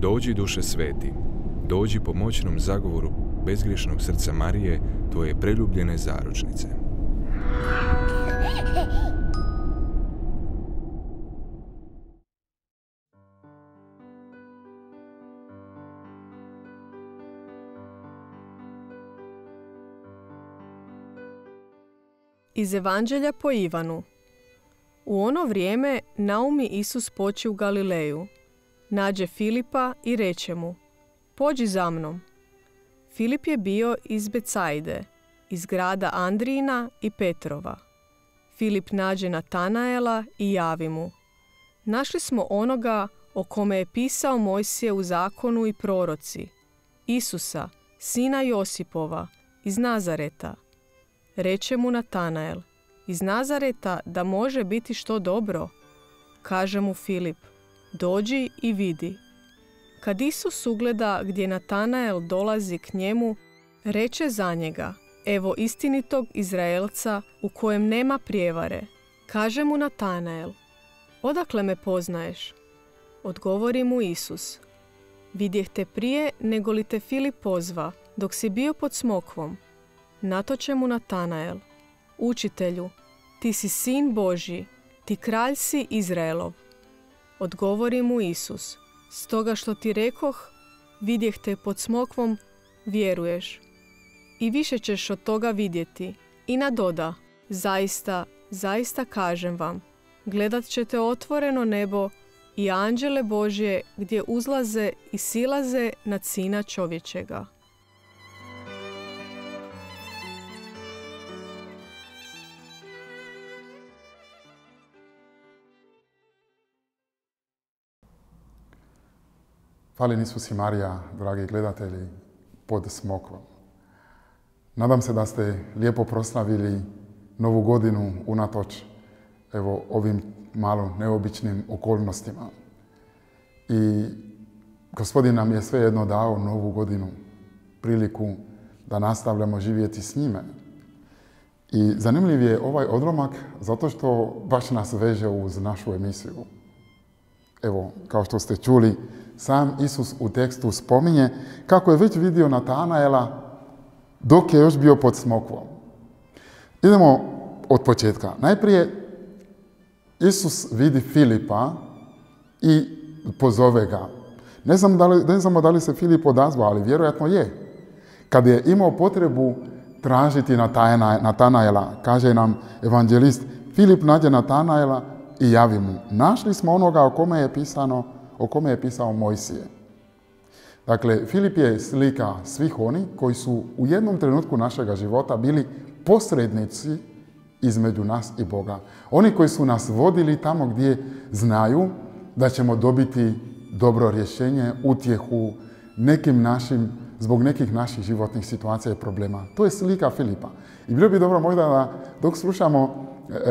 Dođi duše sveti, dođi po moćnom zagovoru bezgriješnog srca Marije, tvoje preljubljene zaručnice. Iz Evanđelja po Ivanu U ono vrijeme naumi Isus poći u Galileju. Nađe Filipa i reče mu, pođi za mnom. Filip je bio iz Becajde, iz grada Andrijina i Petrova. Filip nađe Natanaela i javi mu. Našli smo onoga o kome je pisao Mojsije u zakonu i proroci, Isusa, sina Josipova, iz Nazareta. Reče mu Natanael, iz Nazareta da može biti što dobro? Kaže mu Filip, dođi i vidi. Kad Isus ugleda gdje Natanael dolazi k njemu, reče za njega, evo istinitog Izraelca u kojem nema prijevare. Kaže mu Natanael, odakle me poznaješ? Odgovori mu Isus, vidjeh te prije nego li te Filip pozva, dok si bio pod smokvom. Nato mu Natanael, učitelju, ti si sin Božji, ti kralj si Izraelov. Odgovori mu Isus, stoga što ti rekoh, vidjeh te pod smokvom, vjeruješ. I više ćeš od toga vidjeti. I nadoda, zaista, zaista kažem vam, gledat ćete otvoreno nebo i anđele Božje gdje uzlaze i silaze nad sina čovječega. Hvala Isus i Marija, dragi gledatelji, pod smokvom. Nadam se da ste lijepo proslavili novu godinu unatoč evo, ovim malo neobičnim okolnostima. I gospodin nam je svejedno dao novu godinu, priliku da nastavljamo živjeti s njime. I zanimljiv je ovaj odlomak zato što baš nas veže uz našu emisiju. Evo, kao što ste čuli, sam Isus u tekstu spominje kako je već vidio Natanaela dok je još bio pod smokvom. Idemo od početka. Najprije Isus vidi Filipa i pozove ga. Ne, znam da li, ne znamo da li se Filip odazvao, ali vjerojatno je. Kad je imao potrebu tražiti Natanaela, kaže nam evanđelist, Filip nađe Natanaela i javi mu. Našli smo onoga o kome je pisano o kome je pisao Mojsije. Dakle, Filip je slika svih oni koji su u jednom trenutku našega života bili posrednici između nas i Boga. Oni koji su nas vodili tamo gdje znaju da ćemo dobiti dobro rješenje, utjehu nekim našim, zbog nekih naših životnih situacija i problema. To je slika Filipa. I bilo bi dobro možda da dok slušamo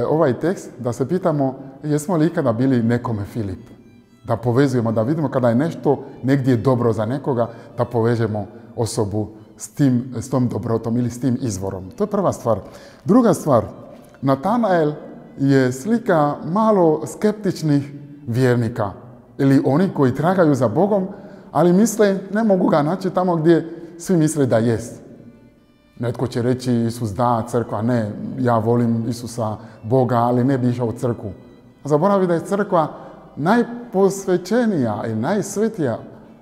ovaj tekst, da se pitamo jesmo li ikada bili nekome Filip da povezujemo, da vidimo kada je nešto negdje dobro za nekoga, da povežemo osobu s, tim, s tom dobrotom ili s tim izvorom. To je prva stvar. Druga stvar, Natanael je slika malo skeptičnih vjernika ili oni koji tragaju za Bogom, ali misle ne mogu ga naći tamo gdje svi misle da jest. Netko će reći Isus da, crkva ne, ja volim Isusa Boga, ali ne bi išao u crkvu. Zaboravi da je crkva najposvećenija i najsvetija,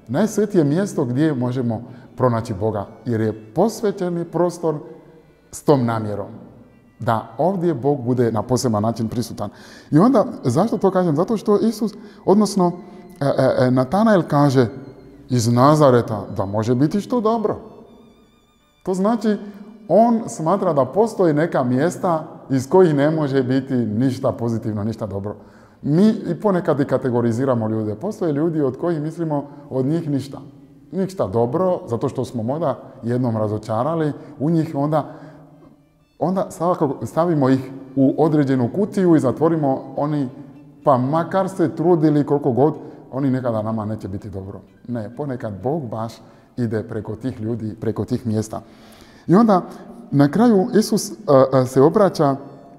najsvetije mjesto gdje možemo pronaći Boga. Jer je posvećeni prostor s tom namjerom. Da ovdje Bog bude na poseban način prisutan. I onda, zašto to kažem? Zato što Isus, odnosno e, e, e Natanael kaže iz Nazareta da može biti što dobro. To znači, on smatra da postoji neka mjesta iz kojih ne može biti ništa pozitivno, ništa dobro. Mi i ponekad i kategoriziramo ljude. Postoje ljudi od kojih mislimo od njih ništa. Ništa dobro, zato što smo možda jednom razočarali u njih, onda, onda stavimo ih u određenu kutiju i zatvorimo oni, pa makar se trudili koliko god, oni nekada nama neće biti dobro. Ne, ponekad Bog baš ide preko tih ljudi, preko tih mjesta. I onda na kraju Isus se obraća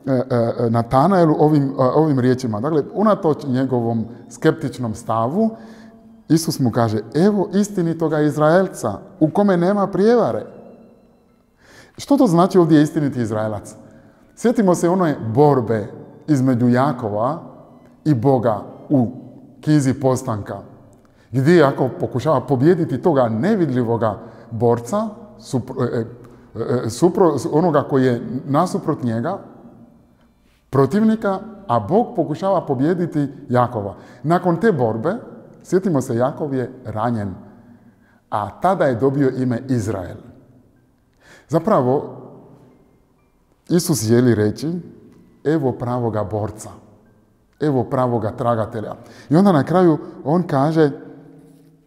E, e, Natanaelu ovim, e, ovim riječima. Dakle, unatoč njegovom skeptičnom stavu, Isus mu kaže, evo istinitoga Izraelca, u kome nema prijevare. Što to znači ovdje istiniti Izraelac? Sjetimo se one borbe između Jakova i Boga u kizi postanka, gdje Jakov pokušava pobijediti toga nevidljivoga borca, e, e, e, onoga koji je nasuprot njega, protivnika, a Bog pokušava pobijediti Jakova. Nakon te borbe, sjetimo se, Jakov je ranjen, a tada je dobio ime Izrael. Zapravo, Isus želi reći, evo pravoga borca, evo pravoga tragatelja. I onda na kraju on kaže,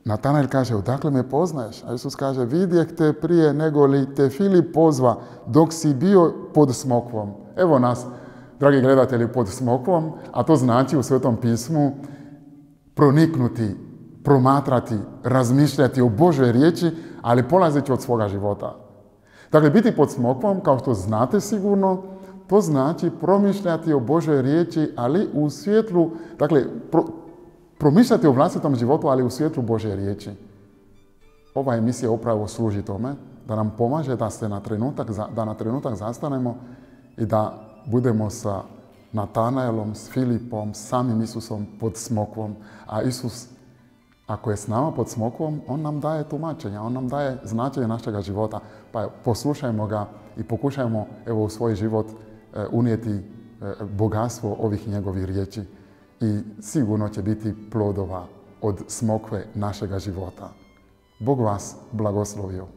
Natanael kaže, odakle me poznaješ? A Isus kaže, vidjeh te prije nego li te Filip pozva dok si bio pod smokvom. Evo nas, dragi gledatelji, pod smokvom, a to znači u Svetom pismu proniknuti, promatrati, razmišljati o Božoj riječi, ali polazeći od svoga života. Dakle, biti pod smokvom, kao što znate sigurno, to znači promišljati o Božoj riječi, ali u svjetlu, dakle, promišljati o vlastitom životu, ali u svjetlu Božje riječi. Ova emisija upravo služi tome da nam pomaže da, se na trenutak, da na trenutak zastanemo i da budemo sa Natanaelom, s Filipom, samim Isusom pod smokvom. A Isus, ako je s nama pod smokvom, On nam daje tumačenja, On nam daje značenje našega života. Pa poslušajmo ga i pokušajmo evo, u svoj život e, unijeti e, bogatstvo ovih njegovih riječi i sigurno će biti plodova od smokve našega života. Bog vas blagoslovio.